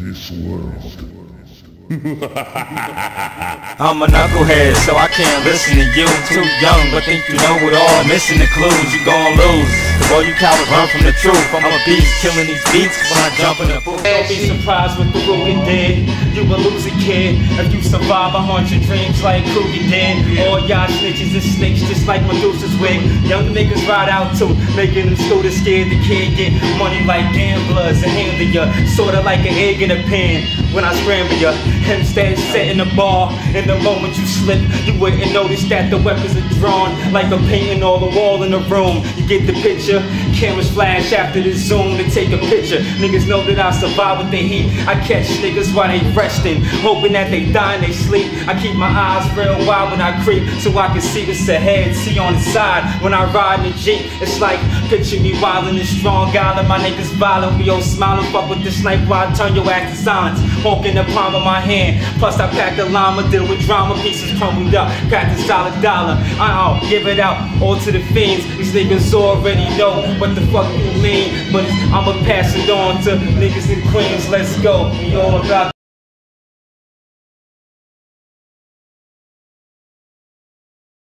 this world. I'm a knucklehead, so I can't listen to you. Too young, but think you know it all. Missing the clues, you gon' lose. Boy you cowards run from the truth. I'm a beast, killing these beats when I jump in the booth. Don't be surprised with the Ruger did. You a kid. If you survive, I haunt your dreams like Krueger did. All y'all snitches and snakes, just like Medusa's wig. Young niggas ride out too, making them students scared. The kid get money like gamblers and handle ya. Sorta like an egg in a pan when I scramble ya. Set in the bar. In the moment you slip, you wouldn't notice that the weapons are drawn like a painting on the wall in the room. You get the picture. Cameras flash after the zoom to take a picture. Niggas know that I survive with the heat. I catch niggas while they resting, hoping that they die in they sleep. I keep my eyes real wide when I creep, so I can see what's ahead. See on the side when I ride in the jeep. It's like picture me wildin' and strong, island. My niggas violent, we all smiling. Fuck with the snipe while I turn your ass to silence. Honking the palm of my hand. Plus I packed a llama, deal with drama pieces crumbled up. Got the solid dollar. I don't give it out all to the fiends. These niggas already know what the fuck you mean, but I'ma pass it on to niggas in Queens. Let's go. We all about